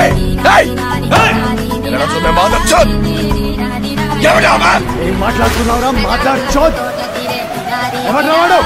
ఏయ్, ఏయ్, ఏయ్! ఎక్కడ చూమే మాధవ్ చోద్ ఎవడా బా? ఏం మాట్లాడుతున్నావురా మాట్లాడు చోద్ ఎవరు వాడు